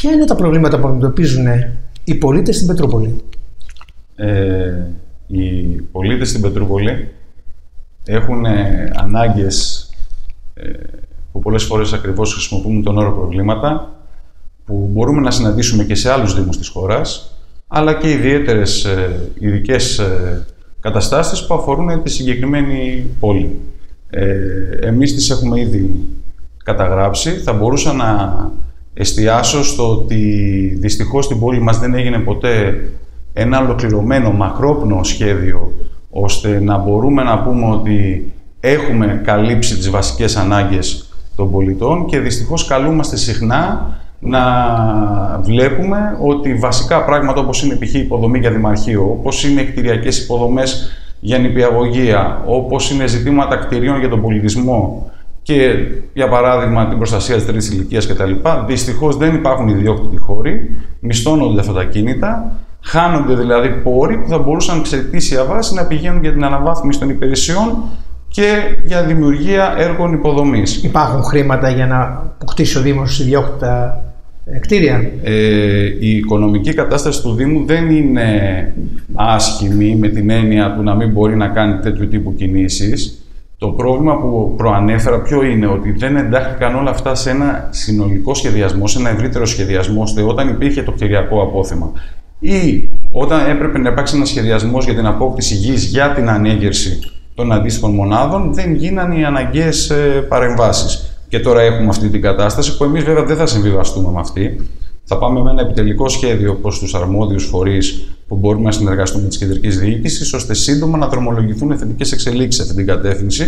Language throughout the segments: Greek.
Ποια είναι τα προβλήματα που αντιμετωπίζουν οι πολίτες στην Πετρούπολη; Ε, οι πολίτες στην Πετρούπολη έχουν ε, ανάγκες ε, που πολλές φορές ακριβώς χρησιμοποιούν τον όρο προβλήματα που μπορούμε να συναντήσουμε και σε άλλους δήμους της χώρας αλλά και ιδιαίτερες ε, ειδικές ε, καταστάσεις που αφορούν τη συγκεκριμένη πόλη. Ε, εμείς τις έχουμε ήδη καταγράψει. Θα μπορούσα να εστιάσω στο ότι δυστυχώς στην πόλη μας δεν έγινε ποτέ ένα ολοκληρωμένο μακρόπνο σχέδιο ώστε να μπορούμε να πούμε ότι έχουμε καλύψει τις βασικές ανάγκες των πολιτών και δυστυχώς καλούμαστε συχνά να βλέπουμε ότι βασικά πράγματα όπως είναι π.χ. υποδομή για δημαρχείο, όπως είναι κτηριακές υποδομές για νηπιαγωγία, όπως είναι ζητήματα κτηρίων για τον πολιτισμό και για παράδειγμα την προστασία της τρίτης ηλικίας κτλ. Δυστυχώς δεν υπάρχουν ιδιόκτητοι χώροι, μισθώνονται αυτά τα κίνητα, χάνονται δηλαδή πόροι που θα μπορούσαν εξαιτήσια βάση να πηγαίνουν για την αναβάθμιση των υπηρεσιών και για δημιουργία έργων υποδομής. Υπάρχουν χρήματα για να αποκτήσει ο Δήμος ιδιόκτητα ε, κτίρια; Ε, η οικονομική κατάσταση του Δήμου δεν είναι άσχημη με την έννοια του να μην μπορεί να κάνει τέτοιου τύπου κινήσεις. Το πρόβλημα που προανέφερα ποιο είναι ότι δεν εντάχθηκαν όλα αυτά σε ένα συνολικό σχεδιασμό, σε ένα ευρύτερο σχεδιασμό, ώστε όταν υπήρχε το κτηριακό απόθεμα ή όταν έπρεπε να υπάρξει ένας σχεδιασμός για την απόκτηση γης για την ανέγερση των αντίστοιχων μονάδων, δεν γίνανε οι αναγκαίες παρεμβάσεις. Και τώρα έχουμε αυτή την κατάσταση που εμείς βέβαια δεν θα συμβιβαστούμε με αυτή. Θα πάμε με ένα επιτελικό σχέδιο προς τους αρμόδιους φορείς που μπορούμε να συνεργαστούμε με τη κεντρική διοίκηση, ώστε σύντομα να δρομολογηθούν θετικέ εξελίξεις σε αυτή την κατεύθυνση.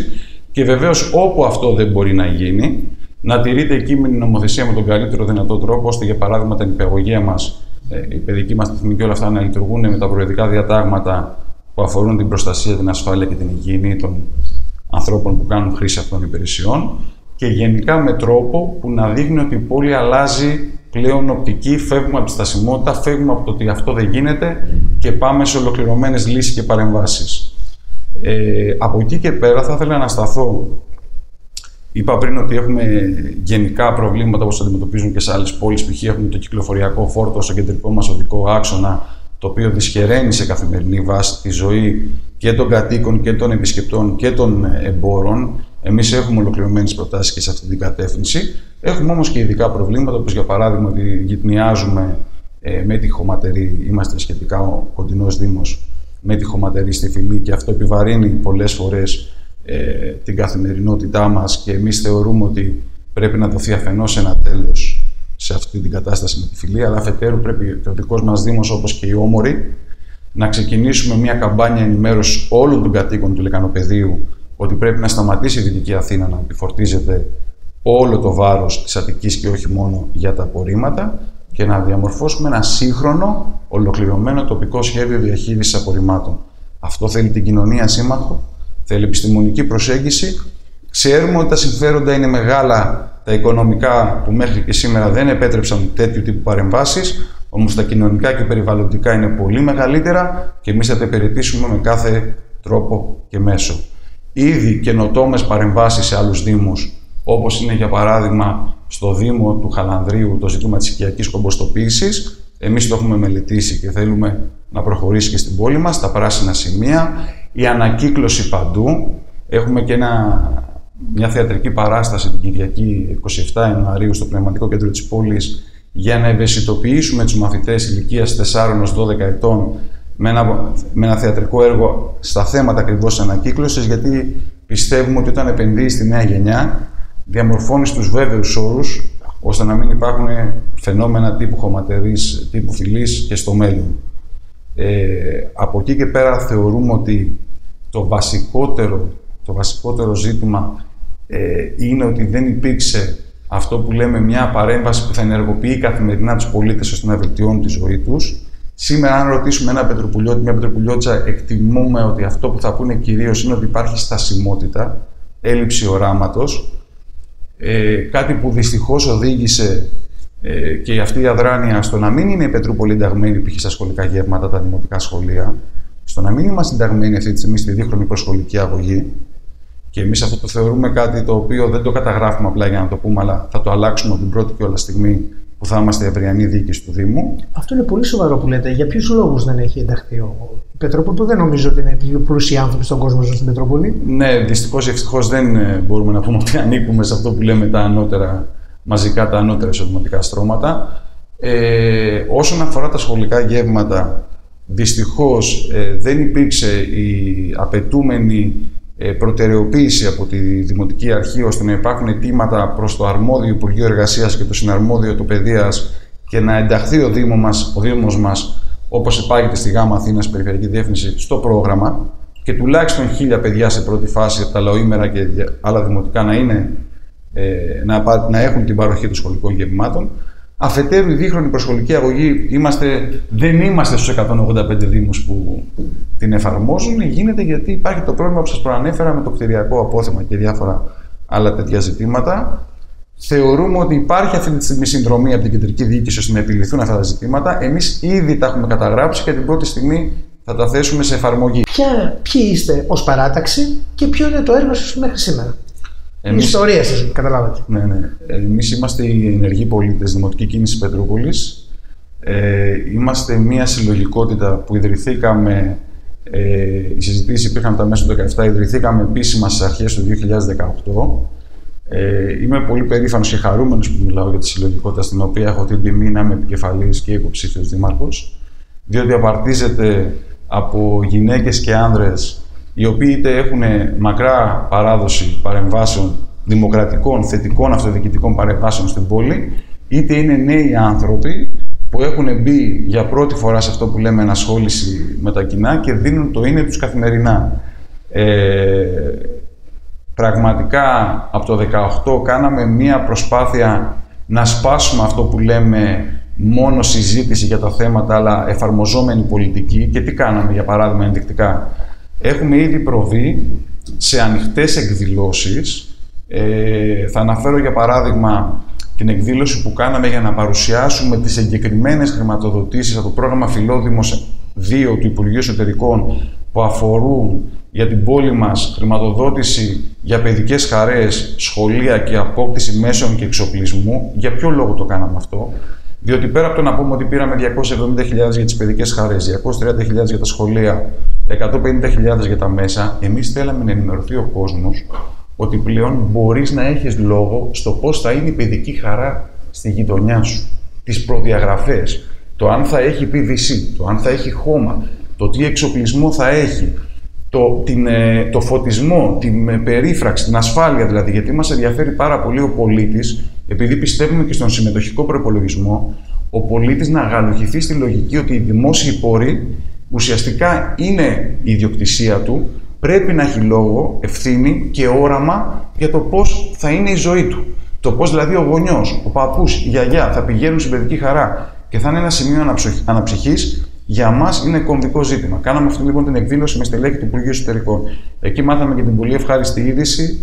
Και βεβαίως, όπου αυτό δεν μπορεί να γίνει, να τηρείται η κείμενη νομοθεσία με τον καλύτερο δυνατό τρόπο, ώστε για παράδειγμα τα νηπιαγωγεία μας, ε, η παιδική μας τεχνική και όλα αυτά να λειτουργούν με τα προεδρικά διατάγματα που αφορούν την προστασία, την ασφάλεια και την υγιεινή των ανθρώπων που κάνουν χρήση αυτών των υπηρεσιών και γενικά με τρόπο που να δείχνει ότι η πόλη αλλάζει πλέον οπτική, φεύγουμε από τη στασιμότητα, φεύγουμε από το ότι αυτό δεν γίνεται και πάμε σε ολοκληρωμένες λύσεις και παρεμβάσεις. Ε, από εκεί και πέρα θα ήθελα να σταθώ. Είπα πριν ότι έχουμε γενικά προβλήματα όπως αντιμετωπίζουν και σε άλλες πόλεις. Π.χ. έχουμε το κυκλοφοριακό φόρτο στο κεντρικό μας οδικό άξονα, το οποίο δυσχεραίνει σε καθημερινή βάση τη ζωή και των κατοίκων και των επισκεπτών και των εμπόρων. Εμείς έχουμε ολοκληρωμένες προτάσεις και σε αυτή την κατεύθυνση. Έχουμε όμως και ειδικά προβλήματα, όπως για παράδειγμα ότι γυτνιάζουμε ε, με τη χωματερή, είμαστε σχετικά ο κοντινός Δήμος με τη χωματερή στη φυλή και αυτό επιβαρύνει πολλές φορές ε, την καθημερινότητά μας και εμείς θεωρούμε ότι πρέπει να δοθεί αφενός ένα τέλος σε αυτή την κατάσταση με τη φυλή, αλλά αφετέρου πρέπει και ο δικός μας Δήμος, όπως και οι όμοροι, να ξεκινήσουμε μια καμπάνια ενημέρωσης όλων των κατοίκων του Λεκανοπεδίου ότι πρέπει να σταματήσει η Δυτική Αθήνα να επιφορτίζεται όλο το βάρος της Αττικής και όχι μόνο για τα απορρίμματα και να διαμορφώσουμε ένα σύγχρονο, ολοκληρωμένο τοπικό σχέδιο διαχείρισης απορριμμάτων. Αυτό θέλει την κοινωνία σύμμαχο, θέλει επιστημονική προσέγγιση. Ξέρουμε ότι τα συμφέροντα είναι μεγάλα, τα οικονομικά που μέχρι και σήμερα δεν επέτρεψαν τέτοιου τύπου παρεμβάσεις, όμως τα κοινωνικά και περιβαλλοντικά είναι πολύ μεγαλύτερα και εμείς θα τα υπηρετήσουμε με κάθε τρόπο και μέσο ήδη καινοτόμες παρεμβάσεις σε άλλους Δήμους, όπως είναι για παράδειγμα στο Δήμο του Χαλανδρίου το ζήτημα της οικιακής κομποστοποίησης. Εμείς το έχουμε μελετήσει και θέλουμε να προχωρήσει και στην πόλη μας, τα πράσινα σημεία, η ανακύκλωση παντού. Έχουμε και ένα, μια θεατρική παράσταση την Κυριακή 27 Ιανουαρίου στο Πνευματικό Κέντρο της πόλης για να ευαισθητοποιήσουμε τους μαθητές ηλικίας 4 12 ετών με ένα, με ένα θεατρικό έργο στα θέματα ακριβώς της ανακύκλωσης, γιατί πιστεύουμε ότι όταν επενδύει στη νέα γενιά, διαμορφώνεις τους βέβαιους όρους ώστε να μην υπάρχουν φαινόμενα τύπου χωματερής, τύπου φυλής και στο μέλλον. Ε, από εκεί και πέρα θεωρούμε ότι το βασικότερο, το βασικότερο ζήτημα ε, είναι ότι δεν υπήρξε αυτό που λέμε μια παρέμβαση που θα ενεργοποιεί καθημερινά τους πολίτες ώστε να βελτιώνουν τη ζωή τους Σήμερα, αν ρωτήσουμε ένα πετροπουλιώτη, μια πετροπουλιώτησα, εκτιμούμε ότι αυτό που θα πούνε κυρίως είναι ότι υπάρχει στασιμότητα, έλλειψη οράματος. Ε, κάτι που δυστυχώς οδήγησε ε, και αυτή η αδράνεια στο να μην είναι η Πετρούπολη ενταγμένη π.χ. στα σχολικά γεύματα, τα δημοτικά σχολεία, στο να μην είμαστε ενταγμένοι αυτή τη στιγμή στη δίχρονη προσχολική αγωγή. Και εμείς αυτό το θεωρούμε κάτι το οποίο δεν το καταγράφουμε απλά για να το πούμε, αλλά θα το αλλάξουμε από την πρώτη και όλα στιγμή που θα είμαστε ευριανή διοίκηση του Δήμου. Αυτό είναι πολύ σοβαρό που λέτε. Για ποιους λόγους δεν έχει ενταχθεί ο Πετρόπολη, που δεν νομίζω ότι είναι πιο πλούσιοι άνθρωποι στον κόσμο στην Πετρόπολη; Ναι, δυστυχώς ή ευτυχώς δεν ε, μπορούμε να πούμε ότι ανήκουμε σε αυτό που λέμε τα ανώτερα, μαζικά τα ανώτερα εισοδηματικά στρώματα. Ε, όσον αφορά τα σχολικά γεύματα, δυστυχώς ε, δεν υπήρξε η απαιτούμενη ε, προτεραιοποίηση από τη Δημοτική Αρχή ώστε να υπάρχουν αιτήματα προς το αρμόδιο Υπουργείο Εργασίας και το συναρμόδιο του Παιδείας και να ενταχθεί ο, Δήμο μας, ο Δήμος μας όπως υπάγεται στη ΓΑΜΑ Αθήνας Περιφερειακή Διεύθυνση στο πρόγραμμα και τουλάχιστον χίλια παιδιά σε πρώτη φάση από τα λαοήμερα και άλλα δημοτικά να, είναι, ε, να, να έχουν την παροχή των σχολικών γευμάτων. Αφετέρου, η δίχρονη προσχολική αγωγή είμαστε, δεν είμαστε στους 185 δήμους που την εφαρμόζουν. Γίνεται γιατί υπάρχει το πρόβλημα που σας προανέφερα με το κτηριακό απόθεμα και διάφορα άλλα τέτοια ζητήματα. Θεωρούμε ότι υπάρχει αυτή τη στιγμή συνδρομή από την κεντρική διοίκηση ώστε να επιληθούν αυτά τα ζητήματα. Εμείς ήδη τα έχουμε καταγράψει και την πρώτη στιγμή θα τα θέσουμε σε εφαρμογή. Ποια, ποιοι είστε ως παράταξη και ποιο είναι το έργο σας μέχρι σήμερα; Εμείς... Η ιστορία σας, καταλάβατε. Ναι, ναι. Εμείς είμαστε οι ενεργοί πολίτες Δημοτική Κίνηση Πετρούπολης. Ε, είμαστε μια συλλογικότητα που ιδρυθήκαμε, ε, οι συζητήσεις υπήρχαν τα μέσα του 2017, ιδρυθήκαμε επίσημα στις αρχές του 2018. Ε, είμαι πολύ περήφανος και χαρούμενος που μιλάω για τη συλλογικότητα στην οποία έχω την τιμή να είμαι επικεφαλής και υποψήφιος δήμαρχος, διότι απαρτίζεται από γυναίκες και άνδρες οι οποίοι είτε έχουν μακρά παράδοση παρεμβάσεων δημοκρατικών, θετικών αυτοδιοικητικών παρεμβάσεων στην πόλη, είτε είναι νέοι άνθρωποι που έχουν μπει για πρώτη φορά σε αυτό που λέμε ενασχόληση με τα κοινά και δίνουν το είναι τους καθημερινά. Ε, πραγματικά από το 2018 κάναμε μία προσπάθεια να σπάσουμε αυτό που λέμε μόνο συζήτηση για τα θέματα, αλλά εφαρμοζόμενη πολιτική. Και τι κάναμε, για παράδειγμα, ενδεικτικά. Έχουμε ήδη προβεί σε ανοιχτές εκδηλώσεις. Ε, θα αναφέρω για παράδειγμα την εκδήλωση που κάναμε για να παρουσιάσουμε τις εγκεκριμένες χρηματοδοτήσεις από το πρόγραμμα Φιλόδημος 2 του Υπουργείου Εσωτερικών που αφορούν για την πόλη μας χρηματοδότηση για παιδικές χαρές, σχολεία και απόκτηση μέσων και εξοπλισμού. Για ποιο λόγο το κάναμε αυτό; Διότι πέρα από το να πούμε ότι πήραμε 270.000 για τις παιδικές χαρές, 230.000 για τα σχολεία, 150.000 για τα μέσα, εμείς θέλαμε να ενημερωθεί ο κόσμος ότι πλέον μπορείς να έχεις λόγο στο πώς θα είναι η παιδική χαρά στη γειτονιά σου. Τις προδιαγραφές, το αν θα έχει PVC, το αν θα έχει χώμα, το τι εξοπλισμό θα έχει, το, την, ε, το φωτισμό, την ε, περίφραξη, την ασφάλεια δηλαδή, γιατί μας ενδιαφέρει πάρα πολύ ο πολίτης, επειδή πιστεύουμε και στον συμμετοχικό προπολογισμό, ο πολίτης να αγαλοχηθεί στη λογική ότι οι δημόσιοι πόροι ουσιαστικά είναι η ιδιοκτησία του, πρέπει να έχει λόγο, ευθύνη και όραμα για το πώς θα είναι η ζωή του. Το πώς δηλαδή ο γονιός, ο παππούς, η γιαγιά θα πηγαίνουν στην παιδική χαρά και θα είναι ένα σημείο αναψυχής για μας είναι κομβικό ζήτημα. Κάναμε αυτή λοιπόν την εκδήλωση με στελέχη του Υπουργείου Εσωτερικών. Εκεί μάθαμε και την πολύ ευχάριστη είδηση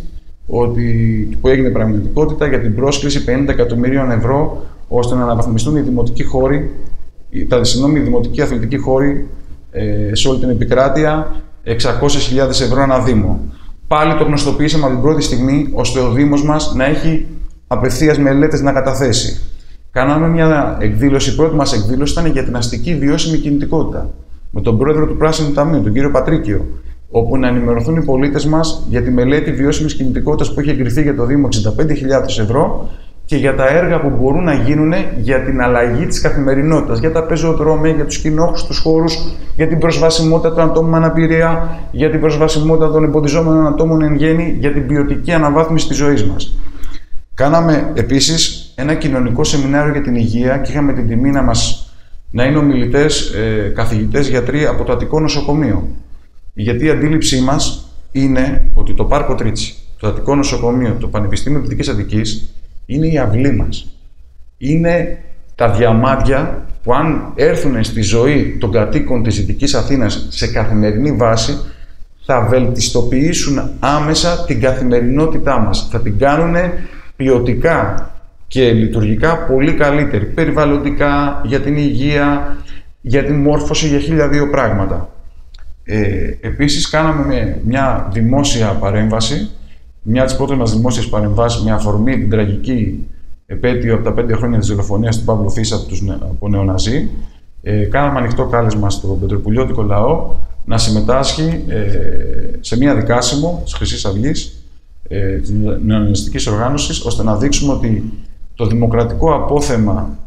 ότι, που έγινε πραγματικότητα για την πρόσκληση 50 εκατομμυρίων ευρώ ώστε να αναβαθμιστούν οι δημοτικοί χώροι, τα συγγνώμη, οι δημοτικοί αθλητικοί χώροι ε, σε όλη την επικράτεια, 600.000 ευρώ ένα Δήμο. Πάλι το γνωστοποιήσαμε από την πρώτη στιγμή ώστε ο Δήμος μας να έχει απευθείας μελέτες να καταθέσει. Κάναμε μια εκδήλωση, η πρώτη μας εκδήλωση ήταν για την αστική βιώσιμη κινητικότητα. Με τον πρόεδρο του Πράσινου Ταμείου, τον κύριο Πατρίκιο, όπου να ενημερωθούν οι πολίτες μας για τη μελέτη βιώσιμης κινητικότητας που έχει εγκριθεί για το Δήμο 65.000 ευρώ και για τα έργα που μπορούν να γίνουν για την αλλαγή της καθημερινότητας, για τα πεζοδρόμια, για τους κοινόχους τους χώρους, για την προσβασιμότητα των ατόμων με αναπηρία, για την προσβασιμότητα των εμποδιζόμενων ατόμων εν γέννη, για την ποιοτική αναβάθμιση της ζωής μας. Κάναμε επίσης ένα κοινωνικό σεμινάριο για την υγεία και είχαμε την τιμή να, μας, να είναι ομιλητές, ε, καθηγητές, γιατροί από το Αττικό Νοσοκομείο. Γιατί η αντίληψή μας είναι ότι το Πάρκο Τρίτσι, το Αττικό Νοσοκομείο, το Πανεπιστήμιο Δυτικής Αττικής είναι η αυλή μας. Είναι τα διαμάντια που αν έρθουν στη ζωή των κατοίκων της Δυτικής Αθήνας σε καθημερινή βάση, θα βελτιστοποιήσουν άμεσα την καθημερινότητά μας. Θα την κάνουν ποιοτικά και λειτουργικά πολύ καλύτερη. Περιβαλλοντικά, για την υγεία, για την μόρφωση, για χίλια δύο πράγματα. Ε, επίσης, κάναμε μια δημόσια παρέμβαση, μια από τις πρώτες μας δημόσιες παρεμβάσεις, με αφορμή την τραγική επέτειο από τα πέντε χρόνια της δολοφονίας του Παύλου Φίσα από, τους, από νεοναζί, ε, κάναμε ανοιχτό κάλεσμα στον Πετροπουλιώτικο λαό να συμμετάσχει ε, σε μια δικάσιμο της Χρυσής Αυγής, ε, της νεοναζιστικής οργάνωσης, ώστε να δείξουμε ότι το δημοκρατικό απόθεμα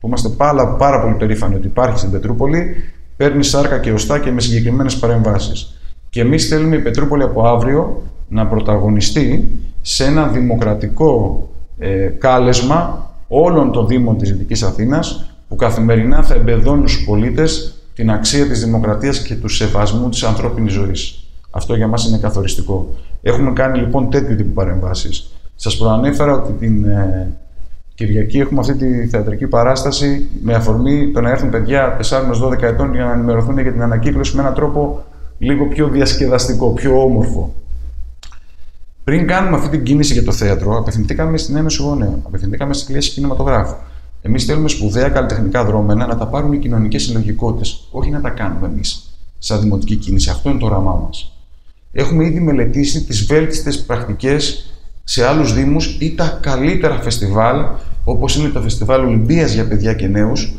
που είμαστε πάρα, πάρα πολύ περήφανοι ότι υπάρχει στην Πετρούπολη, παίρνει σάρκα και οστά και με συγκεκριμένες παρεμβάσεις. Και εμείς θέλουμε η Πετρούπολη από αύριο να πρωταγωνιστεί σε ένα δημοκρατικό ε, κάλεσμα όλων των Δήμων της Δυτικής Αθήνας που καθημερινά θα εμπεδώνουν στους πολίτες την αξία της δημοκρατίας και του σεβασμού της ανθρώπινης ζωής. Αυτό για μας είναι καθοριστικό. Έχουμε κάνει λοιπόν τέτοιου τύπου παρεμβάσεις. Σας προανέφερα ότι την ε, Κυριακή έχουμε αυτή τη θεατρική παράσταση με αφορμή το να έρθουν παιδιά 4-12 ετών για να ενημερωθούν για την ανακύκλωση με έναν τρόπο λίγο πιο διασκεδαστικό, πιο όμορφο. Πριν κάνουμε αυτή την κίνηση για το θέατρο, απευθυνθήκαμε στην Ένωση Γονέων, απευθυνθήκαμε στην κλίση κινηματογράφου. Εμείς θέλουμε σπουδαία καλλιτεχνικά δρόμενα να τα πάρουν οι κοινωνικές συλλογικότητες, όχι να τα κάνουμε εμείς σαν δημοτική κίνηση. Αυτό είναι το όραμά μας. Έχουμε ήδη μελετήσει τις βέλτιστες πρακτικές σε άλλους Δήμους ή τα καλύτερα φεστιβάλ, όπως είναι το Φεστιβάλ Ολυμπίας για παιδιά και νέους,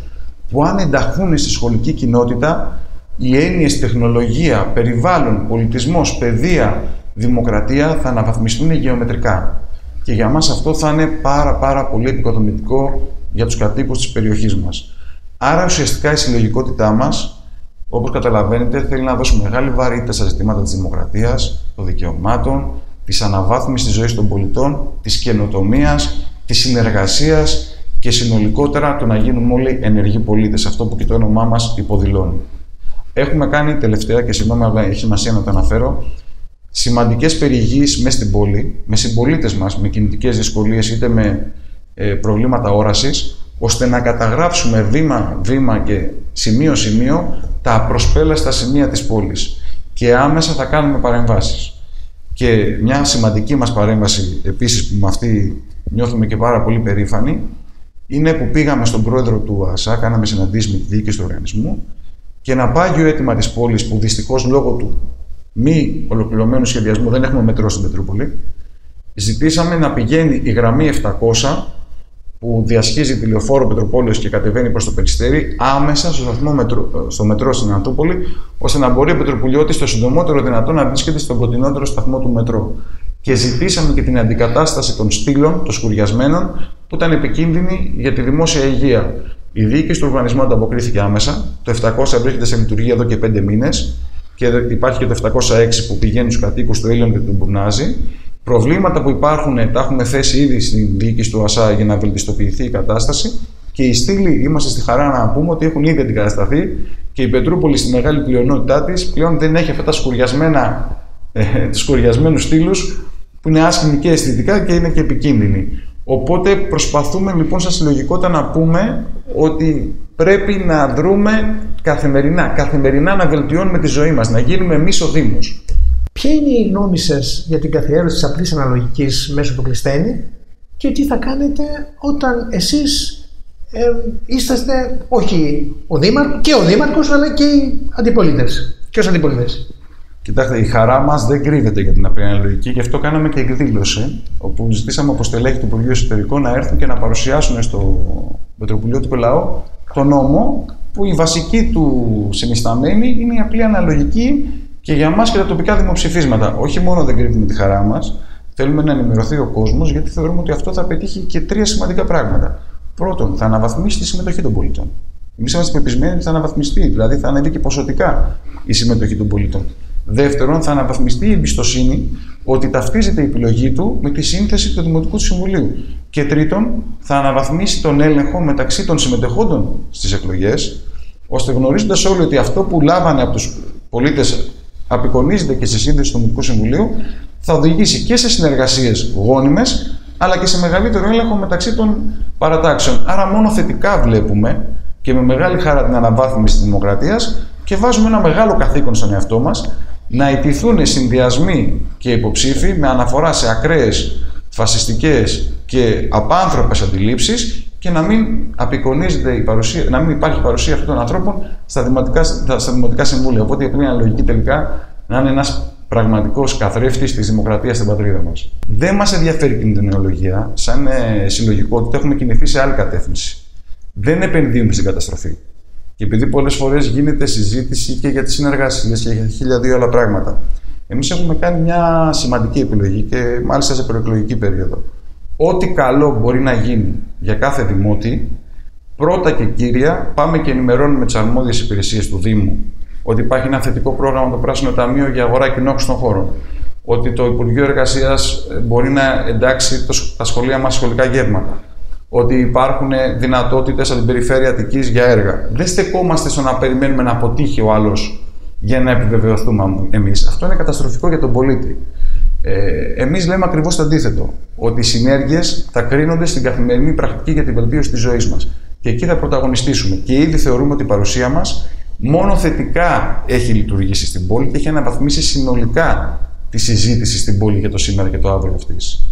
που αν ενταχθούν στη σχολική κοινότητα, οι έννοιες τεχνολογία, περιβάλλον, πολιτισμός, παιδεία, δημοκρατία θα αναβαθμιστούν γεωμετρικά. Και για μας αυτό θα είναι πάρα πάρα πολύ επικοδομητικό για τους κατοίκους της περιοχής μας. Άρα ουσιαστικά η συλλογικότητά μας, όπως καταλαβαίνετε, θέλει να δώσει μεγάλη βαρύτητα στα ζητήματα της δημοκρατίας, των δικαιωμάτων, της αναβάθμισης της ζωής των πολιτών, της καινοτομίας, της συνεργασίας και συνολικότερα το να γίνουμε όλοι ενεργοί πολίτες, αυτό που και το όνομά μας υποδηλώνει. Έχουμε κάνει τελευταία, και συγγνώμη, αλλά έχει σημασία να το αναφέρω, σημαντικές περιηγήσεις μέσα στην πόλη, με συμπολίτες μας με κινητικές δυσκολίες είτε με ε, προβλήματα όρασης, ώστε να καταγράψουμε βήμα-βήμα και σημείο-σημείο τα προσπέλαστα σημεία της πόλης. Και άμεσα θα κάνουμε παρεμβάσεις. Και μια σημαντική μας παρέμβαση, επίσης που με αυτή νιώθουμε και πάρα πολύ περήφανοι, είναι που πήγαμε στον πρόεδρο του ΑΣΑ, κάναμε συναντήσεις με τη διοίκηση του οργανισμού και ένα πάγιο αίτημα της πόλης που δυστυχώς λόγω του μη ολοκληρωμένου σχεδιασμού, δεν έχουμε μετρό στην Πετρούπολη, ζητήσαμε να πηγαίνει η γραμμή 700 που διασχίζει τη λεωφόρο Πετροπόλεως και κατεβαίνει προς το Περιστέρι άμεσα στο, σταθμό μετρό, στο μετρό στην Ανατούπολη, ώστε να μπορεί ο Πετροπουλιώτης το συντομότερο δυνατό να βρίσκεται στον κοντινότερο σταθμό του μετρό. Και ζητήσαμε και την αντικατάσταση των στήλων, των σκουριασμένων, που ήταν επικίνδυνη για τη δημόσια υγεία. Η διοίκηση του οργανισμού ανταποκρίθηκε άμεσα. Το 700 βρίσκεται σε λειτουργία εδώ και 5 μήνες και υπάρχει και το 706 που πηγαίνει στους κατοίκους του Έλληνα και του Μπουρνάζη. Προβλήματα που υπάρχουν τα έχουμε θέσει ήδη στην διοίκηση του ΑΣΑ για να βελτιστοποιηθεί η κατάσταση. Και οι στήλοι είμαστε στη χαρά να πούμε ότι έχουν ήδη αντικατασταθεί και η Πετρούπολη στη μεγάλη πλειονότητά της πλέον δεν έχει αυτά τα σκουριασμένα, ε, τους σκουριασμένους στήλους που είναι άσχημοι και αισθητικά και είναι και επικίνδυνοι. Οπότε προσπαθούμε λοιπόν σαν συλλογικότητα να πούμε ότι πρέπει να δρούμε καθημερινά, καθημερινά να βελτιώνουμε τη ζωή μας, να γίνουμε εμείς ο Δήμος. Ποια είναι η γνώμη σα για την καθιέρωση της απλής αναλογικής μέσω του Κλειστένη και τι θα κάνετε όταν εσείς ε, είσαστε όχι ο Δήμαρχος και ο Δήμαρχος αλλά και οι αντιπολίτες και ως αντιπολίτες. Κοιτάξτε, η χαρά μας δεν κρύβεται για την απλή αναλογική, γι' αυτό κάναμε και εκδήλωση, όπου ζητήσαμε από στελέχη του Υπουργείου Εσωτερικών να έρθουν και να παρουσιάσουν στο Μετροπολιώτικο Λαό το νόμο που η βασική του συνισταμένη είναι η απλή αναλογική και για εμά και τα τοπικά δημοψηφίσματα. Όχι μόνο δεν κρύβουμε τη χαρά μας, θέλουμε να ενημερωθεί ο κόσμος, γιατί θεωρούμε ότι αυτό θα πετύχει και τρία σημαντικά πράγματα. Πρώτον, θα αναβαθμίσει τη συμμετοχή των πολιτών. Εμείς είμαστε πεπισμένοι ότι θα αναβαθμιστεί, δηλαδή θα ανέβει και ποσοτικά η συμμετοχή των πολιτών. Δεύτερον, θα αναβαθμιστεί η εμπιστοσύνη ότι ταυτίζεται η επιλογή του με τη σύνθεση του Δημοτικού του Συμβουλίου. Και τρίτον, θα αναβαθμίσει τον έλεγχο μεταξύ των συμμετεχόντων στις εκλογές, ώστε γνωρίζοντας όλοι ότι αυτό που λάβανε από τους πολίτες απεικονίζεται και στη σύνθεση του Δημοτικού Συμβουλίου, θα οδηγήσει και σε συνεργασίες γόνιμες, αλλά και σε μεγαλύτερο έλεγχο μεταξύ των παρατάξεων. Άρα, μόνο θετικά βλέπουμε και με μεγάλη χαρά την αναβάθμιση της δημοκρατίας και βάζουμε ένα μεγάλο καθήκον στον εαυτό μας να ιτηθούν συνδυασμοί και υποψήφοι με αναφορά σε ακραίες φασιστικές και απάνθρωπες αντιλήψεις και να μην απεικονίζεται η παρουσία, να μην υπάρχει παρουσία αυτών των ανθρώπων στα δημοτικά, στα δημοτικά συμβούλια. Οπότε η απλή αναλογική τελικά να είναι ένας πραγματικός καθρέφτης της δημοκρατίας στην πατρίδα μας. Δεν μας ενδιαφέρει η κινδυνολογία. Σαν ε, συλλογικότητα έχουμε κινηθεί σε άλλη κατεύθυνση. Δεν επενδύουμε στην καταστροφή. Και επειδή πολλές φορές γίνεται συζήτηση και για τις συνεργασίες και για χίλια δύο άλλα πράγματα. Εμείς έχουμε κάνει μια σημαντική επιλογή και μάλιστα σε προεκλογική περίοδο. Ό,τι καλό μπορεί να γίνει για κάθε δημότη, πρώτα και κύρια πάμε και ενημερώνουμε τις αρμόδιες υπηρεσίες του Δήμου ότι υπάρχει ένα θετικό πρόγραμμα το Πράσινο Ταμείο για αγορά κοινόχρηστων χώρων. Ότι το Υπουργείο Εργασίας ε, μπορεί να εντάξει τα σχολεία μας σχολικά γεύματα. Ότι υπάρχουν δυνατότητες από την περιφέρεια Αττικής για έργα. Δεν στεκόμαστε στο να περιμένουμε να αποτύχει ο άλλος για να επιβεβαιωθούμε εμείς. Αυτό είναι καταστροφικό για τον πολίτη. Ε, Εμείς λέμε ακριβώς το αντίθετο. Ότι οι συνέργειες θα κρίνονται στην καθημερινή πρακτική για την βελτίωση της ζωής μας. Και εκεί θα πρωταγωνιστήσουμε. Και ήδη θεωρούμε ότι η παρουσία μας μόνο θετικά έχει λειτουργήσει στην πόλη και έχει αναβαθμίσει συνολικά τη συζήτηση στην πόλη για το σήμερα και το αύριο αυτής.